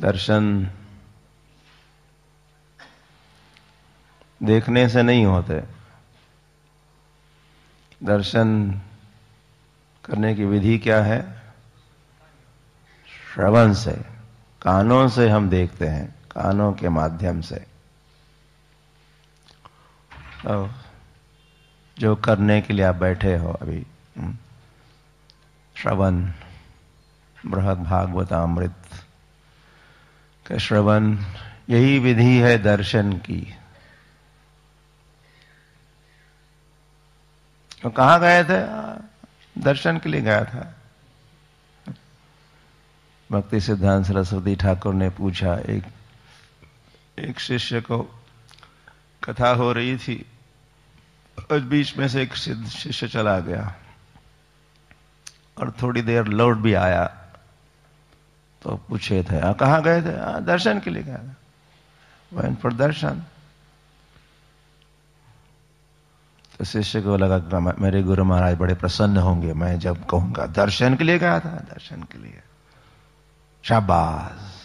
दर्शन देखने से नहीं होते। दर्शन करने की विधि क्या है? श्रवण से कानों से हम देखते हैं कानों के माध्यम से। तो जो करने के लिए आप बैठे हो अभी हम्म, श्रवण बृहद भागवतामृत श्रवण, यही विधि है दर्शन की। तो कहाँ गए थे? दर्शन के लिए गया था। भक्ति सिद्धांत सरस्वती ठाकुर ने पूछा, एक एक शिष्य को कथा हो रही थी और बीच में से एक शिष्य चला गया, और थोड़ी देर लौट भी आया। तो पूछे थे आ, कहाँ गए थे? आ, दर्शन के लिए गया था। Went for darshan. तो शिष्य को लगा मेरे गुरु महाराज बड़े प्रसन्न होंगे। मैं जब कहूँगा दर्शन के लिए गया था? दर्शन के लिए। शाबाश।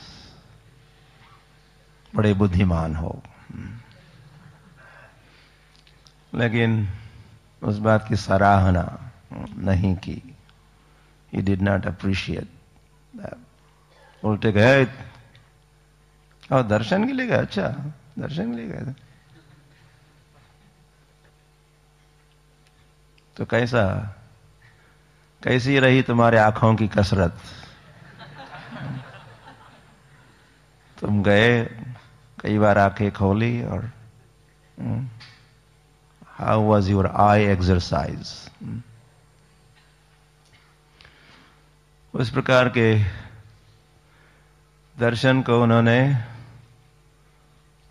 बड़े बुद्धिमान हो। लेकिन उस बात की सराहना नहीं की। ही डिड नॉट अप्रिशिएट उल्टे गए। और दर्शन के लिए गए अच्छा दर्शन के लिए गए तो कैसा, कैसी रही तुम्हारे आँखों की कसरत? तुम गए, कई बार आँखें खोली और how was your eye exercise उस प्रकार के दर्शन को उन्होंने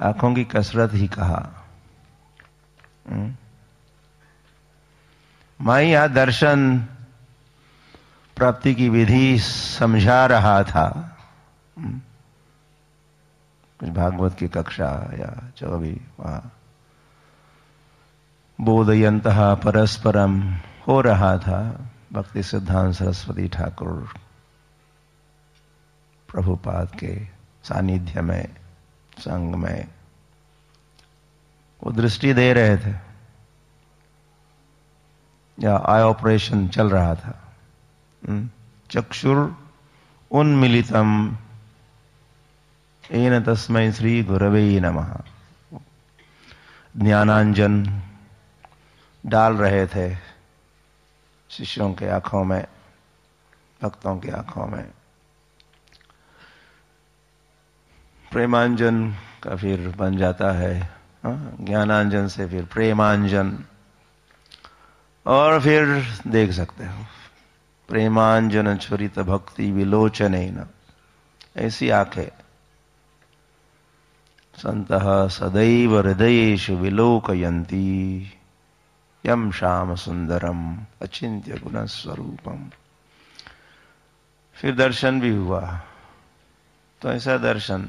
आँखों की कसरत ही कहा? मैं यह दर्शन प्राप्ति की विधि समझा रहा था hmm? कुछ भागवत की कक्षा या जो भी वहाँ बोधयंत परस्परम हो रहा था भक्ति सिद्धांत सरस्वती ठाकुर प्रभुपाद के सानिध्य में संग में वो दृष्टि दे रहे थे। या आई ऑपरेशन चल रहा था। हम्म, चक्षुर उन्मिलितम एन तस्मय श्री गुरवे नमः। ज्ञानांजन डाल रहे थे शिष्यों के आँखों में भक्तों की आँखों में। प्रेमांजन का फिर बन जाता है हाँ, ज्ञानांजन से फिर प्रेमांजन। और फिर देख सकते हो प्रेमांजन छुरित भक्ति विलोचन ऐसी आँखें। संत सदैव हृदयेशु विलोकयंती यम श्याम सुंदरम अचिंत्य गुण स्वरूपम फिर दर्शन भी हुआ। तो ऐसा दर्शन